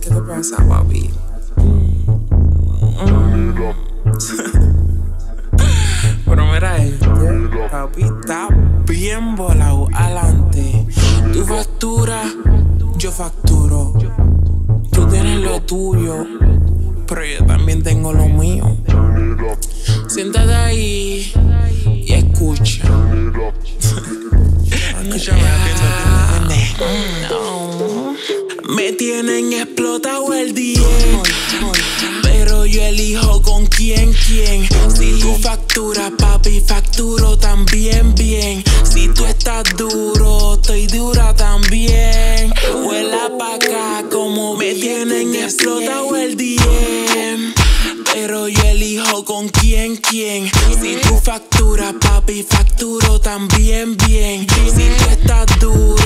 ¿Qué te pasa, papi? Pero mira este, papi está bien volado adelante. Tu factura, yo facturo. Tú tienes lo tuyo, pero yo también tengo lo mío. Siéntate ahí Me tienen explotado el día. Pero yo elijo con quién, quién. Si tú facturas, papi, facturo también bien. Si tú estás duro, estoy dura también. Vuela pa' acá como me tienen explotado el día. Pero yo elijo con quién, quién. Si tú facturas, papi, facturo también bien. Si tú estás duro,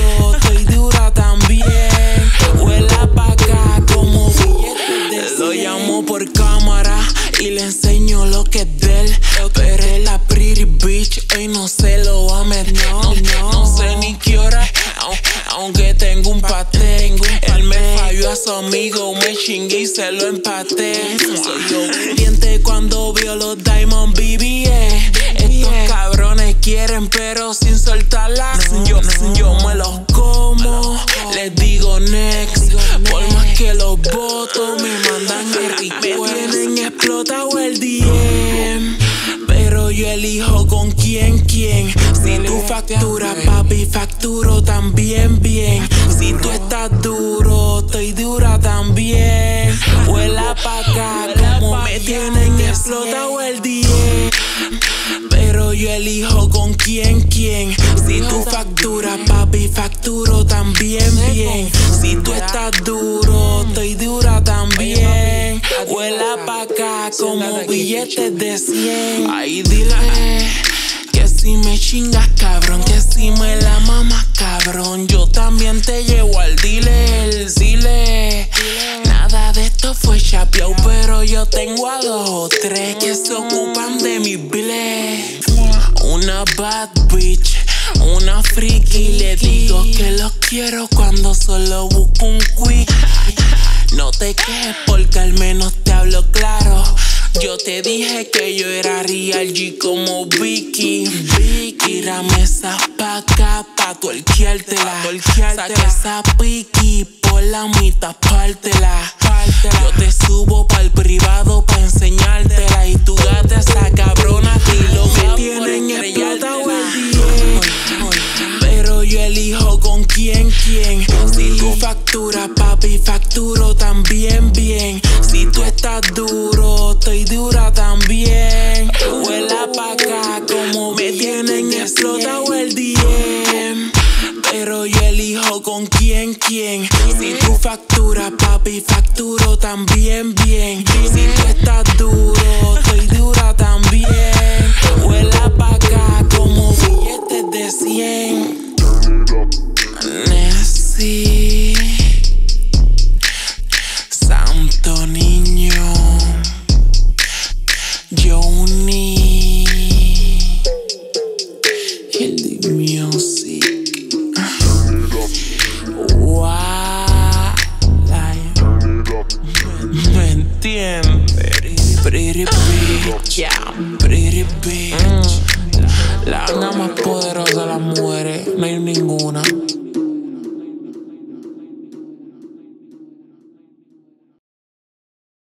hoy no se lo va a meter. No, no, sé ni qué hora, au- aunque tengo un paté. Él me falló a su amigo, me chingué y se lo empaté. Soy yo pendiente cuando veo los Diamond BBS. Estos cabrones quieren, pero sin soltarla. Yo, yo me los como, les digo next. Por más que los voto, me mandan el. Me tienen explotado el DM. Pero yo elijo con quién, quién. Si tú facturas, papi, facturo también bien. Si tú estás duro, estoy dura también. Vuela pa' acá, como me tienen explotado el DM. Pero yo elijo con quién, quién. Si tú facturas, papi, facturo también bien. Si tú estás duro, estoy dura también. Vuela pa' acá como billetes de 100. Ahí dile me chingas, cabrón. Que si me la mamas, cabrón. Yo también te llevo al dealer, dile. Nada de esto fue chapeado, pero yo tengo a dos o tres que se ocupan de mi biles. Una bad bitch, una freaky. Le digo que los quiero cuando solo busco un quick. No te quejes porque al menos te hablo claro. Yo te dije que yo era real G como Vicky. Vicky, dame esa pa' acá pa' tuerqueártela. Saca esa piqui por la mitad, pártela. Yo te subo pa'l privado pa' enseñártela. Y tu gata esa cabrona y lo me tienen explotado el día. Pero yo elijo con quién, quién. Tú facturas, papi, facturo también bien. Si tú estás duro, estoy dura también. Vuela pa' acá como me tienen explotado el DM. Pero yo elijo con quién, quién. Si tú facturas, papi, facturo también bien. Si tú estás duro, estoy dura también. Vuela ¿Me entiendes? Pretty bitch. Yeah. Pretty bitch. La gama más poderosa de las mujeres, no hay ninguna.